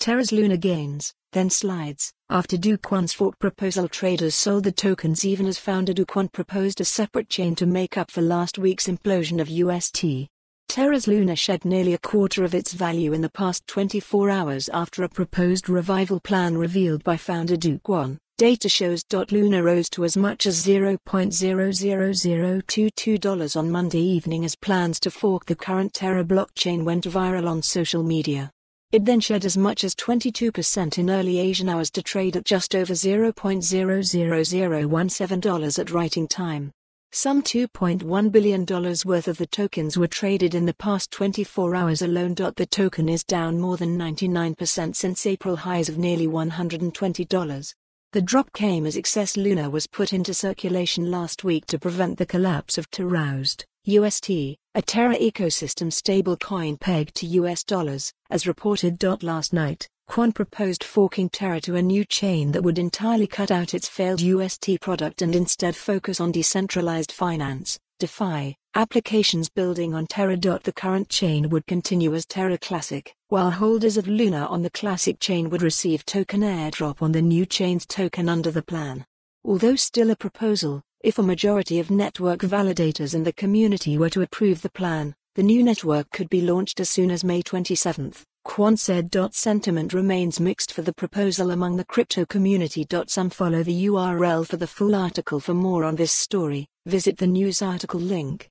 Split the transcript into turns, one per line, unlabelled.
Terra's Luna gains, then slides. After Kwon's fork proposal traders sold the tokens even as founder Kwon proposed a separate chain to make up for last week's implosion of UST. Terra's Luna shed nearly a quarter of its value in the past 24 hours after a proposed revival plan revealed by founder Kwon. Data shows. Luna rose to as much as $0.00022 on Monday evening as plans to fork the current Terra blockchain went viral on social media. It then shed as much as 22% in early Asian hours to trade at just over $0.00017 at writing time. Some $2.1 billion worth of the tokens were traded in the past 24 hours alone. The token is down more than 99% since April highs of nearly $120. The drop came as excess Luna was put into circulation last week to prevent the collapse of TerraUSD. UST, a Terra ecosystem stablecoin pegged to US dollars, as reported. Last night, Kwon proposed forking Terra to a new chain that would entirely cut out its failed UST product and instead focus on decentralized finance, DeFi, applications building on Terra. The current chain would continue as Terra Classic, while holders of Luna on the Classic chain would receive token airdrop on the new chain's token under the plan. Although still a proposal, if a majority of network validators in the community were to approve the plan, the new network could be launched as soon as May 27, Kwon said. Sentiment remains mixed for the proposal among the crypto community. Some follow the URL for the full article. For more on this story, visit the news article link.